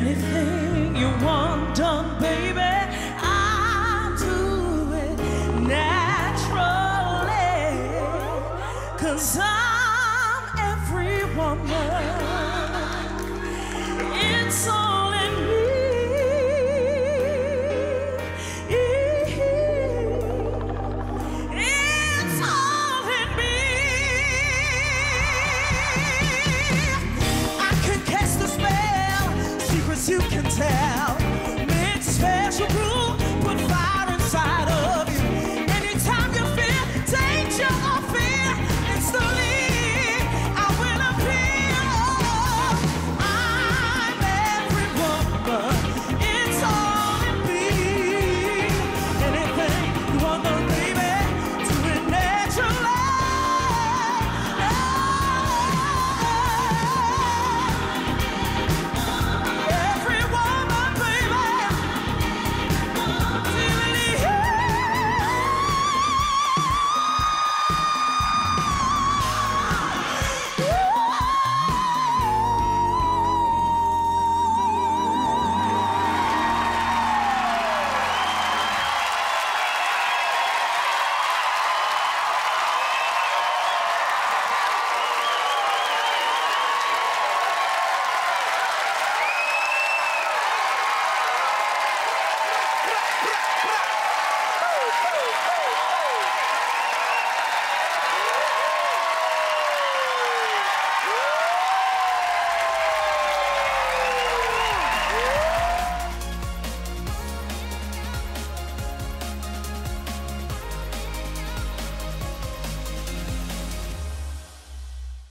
anything you want done, baby, I'll do it I'm every woman. It's all Woo, woo.